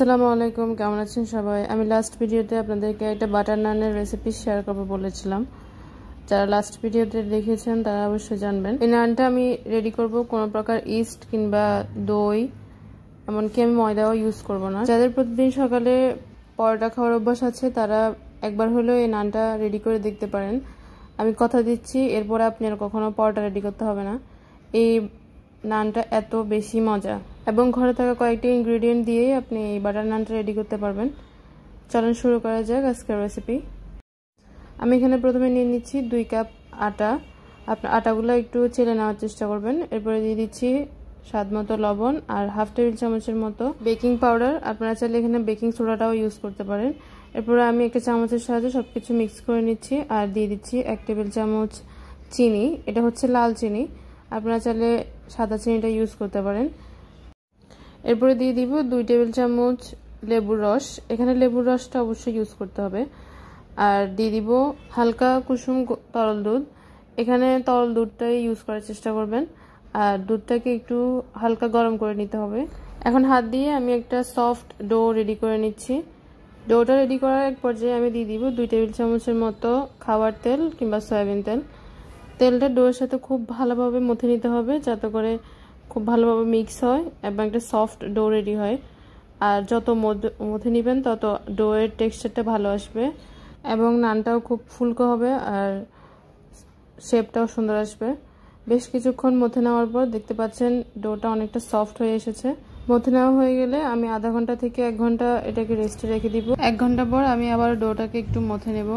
আসসালামু আলাইকুম, কেমন আছেন সবাই? আমি লাস্ট ভিডিওতে আপনাদেরকে একটা বাটার নানের রেসিপি শেয়ার করব বলেছিলাম। যারা লাস্ট ভিডিওতে দেখেছেন, তারা অবশ্যই জানবেন। এই নানটা আমি রেডি করব কোনো প্রকার ইস্ট কিংবা দই, এমনকি আমি ময়দাও ইউজ করব না। যাদের প্রতিদিন সকালে পরোটা খাওয়ার অভ্যাস আছে, তারা একবার হলেও এই নানটা রেডি করে দেখতে পারেন। আমি কথা দিচ্ছি, এরপরে আপনি আর কখনো পরোটা রেডি করতে হবে না। এই নানটা এত বেশি মজা। এবং ঘরে থাকা কয়েকটি ইনগ্রিডিয়েন্ট দিয়েই আপনি এই বাটার নানটা রেডি করতে পারবেন। চলেন শুরু করা যাক আজকের রেসিপি আমি এখানে প্রথমে নিয়ে নিচ্ছি দুই কাপ আটা। আপনার আটাগুলো একটু চেলে নেওয়ার চেষ্টা করবেন। এরপরে দিয়ে দিচ্ছি স্বাদ মতো লবণ আর হাফ টেবিল চামচের মতো বেকিং পাউডার আপনারা চাইলে এখানে বেকিং সোডাটাও ইউজ করতে পারেন। এরপরে আমি একটা চামচের সাহায্যে সব কিছু মিক্স করে নিচ্ছি আর দিয়ে দিচ্ছি এক টেবিল চামচ চিনি। এটা হচ্ছে লাল চিনি। আপনারা চাইলে সাদা চিনিটা ইউজ করতে পারেন। এরপরে দিয়ে দিব দুই টেবিল চামচ লেবুর রস। এখানে লেবুর রসটা অবশ্যই ইউজ করতে হবে। আর দিয়ে দিব হালকা কুসুম তরল দুধ। এখানে তরল দুধটাই ইউজ করার চেষ্টা করবেন। আর দুধটাকে একটু হালকা গরম করে নিতে হবে। এখন হাত দিয়ে আমি একটা সফট ডো রেডি করে নিচ্ছি। ডোটা রেডি করার এক পর্যায়ে আমি দিয়ে দিব দুই টেবিল চামচের মতো খাবার তেল কিংবা সয়াবিন তেল। তেলটা ডোয়ের সাথে খুব ভালোভাবে মথে নিতে হবে যাতে করে খুব ভালোভাবে মিক্স হয় এবং একটা সফট ডো রেডি হয়। আর যত মধ্যে নেবেন, তত ডোয়ের টেক্সচারটা ভালো আসবে এবং নানটাও খুব ফুলকো হবে আর শেপটাও সুন্দর আসবে। বেশ কিছুক্ষণ মথে নেওয়ার পর দেখতে পাচ্ছেন ডোটা অনেকটা সফট হয়ে এসেছে। মথে নেওয়া হয়ে গেলে আমি আধা ঘণ্টা থেকে এক ঘণ্টা এটাকে রেস্টে রেখে দিব। এক ঘণ্টা পর আমি আবার ডোটাকে একটু মথে নেব।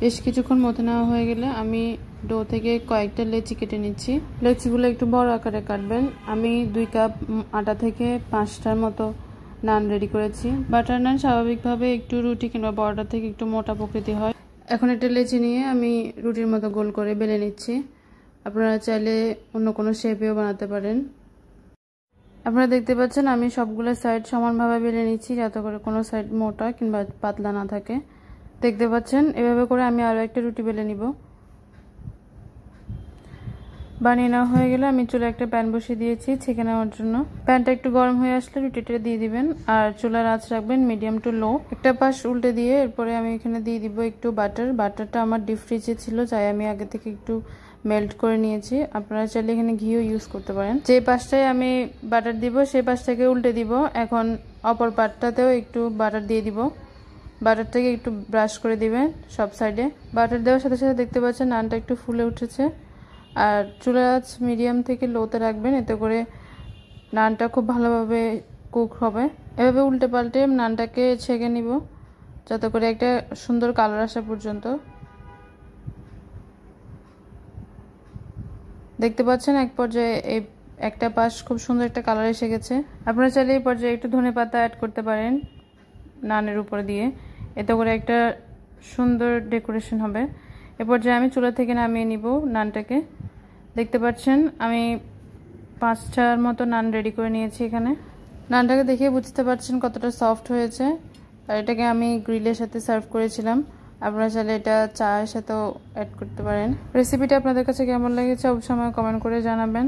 বেশ কিছুক্ষণ মথে নেওয়া হয়ে গেলে আমি ডো থেকে কয়েকটা লেচি কেটে নিচ্ছি। লেচিগুলো একটু বড় আকারে কাটবেন। আমি দুই কাপ আটা থেকে পাঁচটার মতো নান রেডি করেছি। বাটার নান স্বাভাবিকভাবে একটু রুটি কিংবা বড়টা থেকে একটু মোটা প্রকৃতি হয়। এখন একটা লেচি নিয়ে আমি রুটির মতো গোল করে বেলে নিচ্ছি। আপনারা চাইলে অন্য কোনো শেপেও বানাতে পারেন। আপনারা দেখতে পাচ্ছেন আমি সবগুলো সাইড সমানভাবে বেলে নিচ্ছি যাতে করে কোনো সাইড মোটা কিংবা পাতলা না থাকে। দেখতে পাচ্ছেন এভাবে করে আমি আরও একটা রুটি বেলে নিব। বানিয়ে নেওয়া হয়ে গেলে আমি চুলে একটা প্যান বসিয়ে দিয়েছি ছেঁকে নেওয়ার জন্য। প্যানটা একটু গরম হয়ে আসলে রুটিটা দিয়ে দিবেন। আর চুলার আঁচ রাখবেন মিডিয়াম টু লো। একটা পাশ উল্টে দিয়ে এরপরে আমি এখানে দিয়ে দিব একটু বাটার। বাটারটা আমার ডিপ ফ্রিজে ছিল, যাই আমি আগে থেকে একটু মেল্ট করে নিয়েছি। আপনারা চাইলে এখানে ঘিও ইউজ করতে পারেন। যে পাশটায় আমি বাটার দিব, সেই পাশটাকে উল্টে দিব। এখন অপর পাটটাতেও একটু বাটার দিয়ে দিব। বাটারটাকে একটু ব্রাশ করে দিবেন সব সাইডে। বাটার দেওয়ার সাথে সাথে দেখতে পাচ্ছেন নানটা একটু ফুলে উঠেছে। আর চুলার আঁচ মিডিয়াম থেকে লোতে রাখবেন, এতে করে নানটা খুব ভালোভাবে কুক হবে। এভাবে উল্টে পাল্টে নানটাকে ছেঁকে নিব, যাতে করে একটা সুন্দর কালার আসা পর্যন্ত। দেখতে পাচ্ছেন এক পর্যায়ে এই একটা পাশ খুব সুন্দর একটা কালার এসে গেছে। আপনারা চাইলে এই পর্যায়ে একটু ধনে পাতা অ্যাড করতে পারেন নানের উপরে দিয়ে। এতে করে একটা সুন্দর ডেকোরেশন হবে। এ যে আমি চুলা থেকে নামিয়ে নিব নানটাকে। দেখতে পাচ্ছেন, আমি পাঁচটার মতো নান রেডি করে নিয়েছি এখানে। নানটাকে দেখে বুঝতে পারছেন কতটা সফট হয়েছে। আর এটাকে আমি গ্রিলের সাথে সার্ভ করেছিলাম। আপনারা চাইলে এটা চায়ের সাথেও অ্যাড করতে পারেন। রেসিপিটা আপনাদের কাছে কেমন লেগেছে অবশ্যই আমাকে কমেন্ট করে জানাবেন।